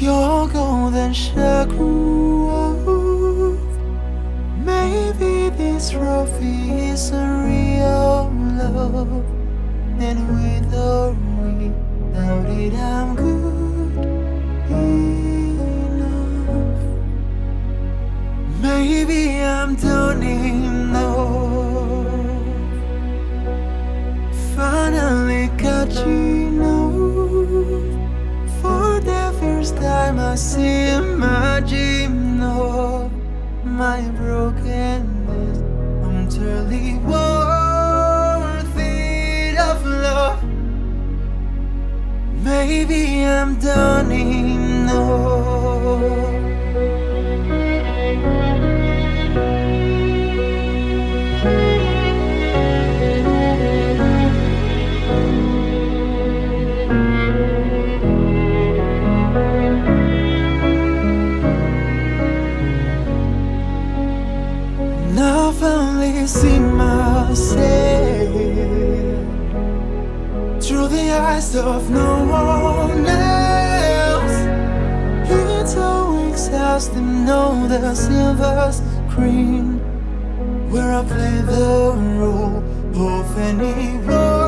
your golden. Maybe this rough is a real love, and without it, I'm good. My brokenness I'm truly worthy of love. Maybe I'm done enough I finally see myself through the eyes of no one else. It's so exhausting, know the silver screen where I play the role of anyone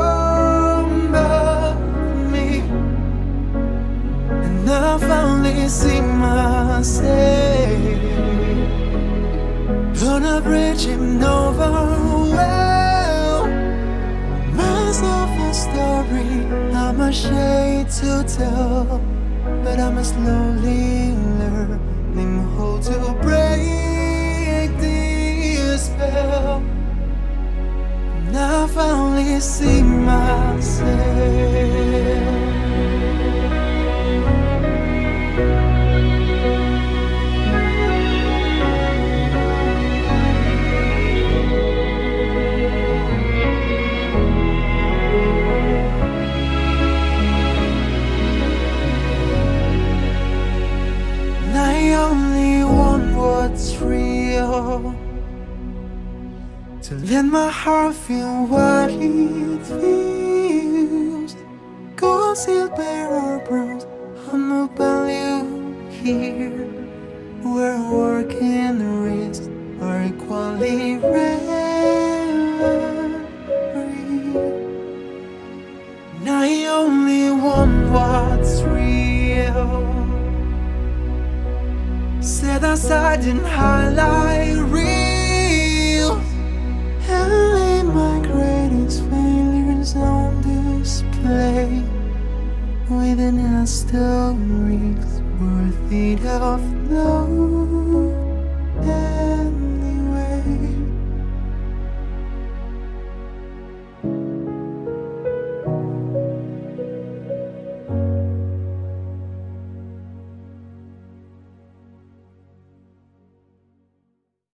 Story. I'm ashamed to tell But I'm slowly learning how to break the spell. Now I finally see myself To let my heart feel what it feels. Or bronze I'm no value here. Where work and risk are equally rare Set aside and highlight real. And lay my greatest failures on display. Within a stories worthy of love